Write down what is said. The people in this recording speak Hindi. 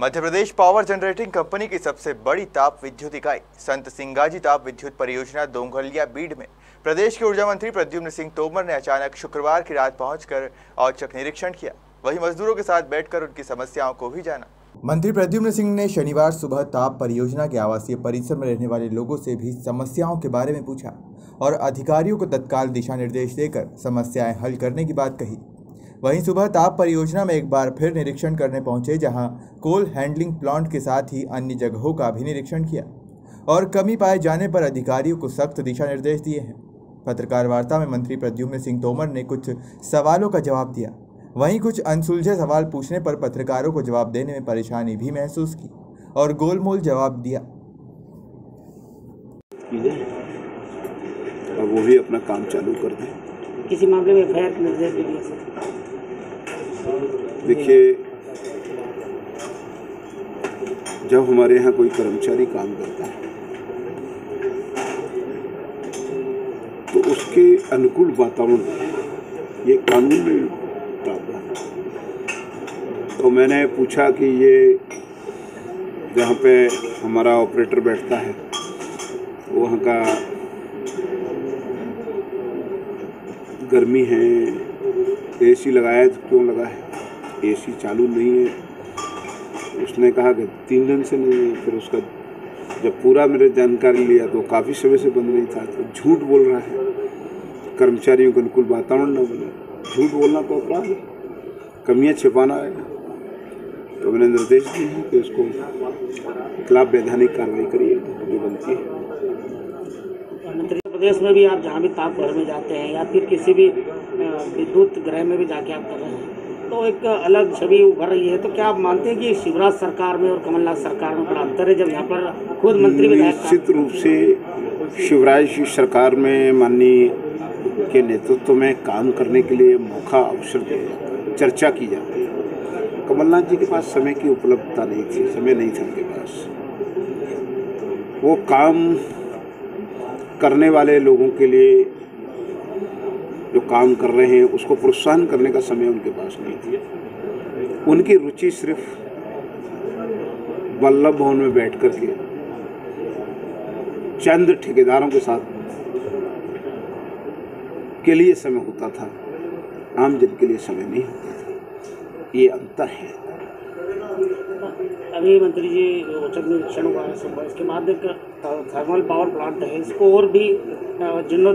Madhya Pradesh power generating company की सबसे बड़ी ताप विद्युत इकाई, संत सिंगाजी ताप विद्युत परियोजना दोंगलिया बीड में। प्रदेश के ऊर्जा मंत्री प्रद्युम्न सिंह तोमर ने अचानक शुक्रवार की रात पहुंचकर औचक निरीक्षण किया। वहीं मजदूरों के साथ बैठकर उनकी समस्याओं को भी जाना। मंत्री प्रद्युम्न सिंह ने शनिवार सुबह ताप परियोजना के आवासीय परिसर में रहने वाले लोगों से भी समस्याओं के बारे में पूछा और अधिकारियों को तत्काल दिशा निर्देश देकर समस्याएँ हल करने की बात कही। वहीं सुबह ताप परियोजना में एक बार फिर निरीक्षण करने पहुँचे जहाँ कोल हैंडलिंग प्लांट के साथ ही अन्य जगहों का भी निरीक्षण किया और कमी पाए जाने पर अधिकारियों को सख्त दिशा निर्देश दिए हैं। पत्रकार वार्ता में मंत्री प्रद्युम्न सिंह तोमर ने कुछ सवालों का जवाब दिया। वहीं कुछ अनसुलझे सवाल पूछने पर पत्रकारों को जवाब देने में परेशानी भी महसूस की और गोलमोल जवाब दिया। और वो भी अपना काम चालू कर दें। किसी मामले में एफ़ आई निर्देश भी सर देखिए, जब हमारे यहाँ कोई कर्मचारी काम करता है तो उसके अनुकूल वातावरण, ये कानून में प्रावधान। तो मैंने पूछा कि ये जहाँ पे हमारा ऑपरेटर बैठता है, वहाँ का गर्मी है, एसी लगाया तो क्यों लगा है एसी चालू नहीं है। उसने कहा कि तीन दिन से नहीं है फिर उसका जब पूरा मेरे जानकारी लिया तो काफ़ी समय से बंद नहीं था तो झूठ बोल रहा है। कर्मचारियों के अनुकूल वातावरण न बने। झूठ बोलना तो अपराध है। कमियाँ छिपाना है। तो मैंने निर्देश दिए हैं कि उसको खिलाफ वैधानिक कार्रवाई करिए जो बनती है। मंत्री प्रदेश में भी आप जहाँ भी ताप घर में जाते हैं या फिर किसी भी विद्युत गृह में भी जाके आप कर रहे हैं। तो एक अलग छवि उभर रही है। तो क्या आप मानते हैं कि शिवराज सरकार में और कमलनाथ सरकार में बड़ा अंतर है, जब यहाँ पर खुद मंत्री निश्चित रूप से शिवराज सरकार में माननीय के नेतृत्व में काम करने के लिए मौका, अवसर दिया चर्चा की जाती है। कमलनाथ जी के पास समय की उपलब्धता नहीं थी, समय नहीं था उनके पास। वो काम करने वाले लोगों के लिए जो काम कर रहे हैं, उसको प्रोत्साहन करने का समय उनके पास नहीं था। उनकी रुचि सिर्फ़ वल्लभ भवन में बैठ कर के चंद ठेकेदारों के साथ के लिए समय होता था, आम जन के लिए समय नहीं होता था। ये अंतर है। अभी मंत्री जी औचक निरीक्षण हुआ है इसके बाद एक थर्मल पावर प्लांट है, इसको और भी जीर्णोद्धार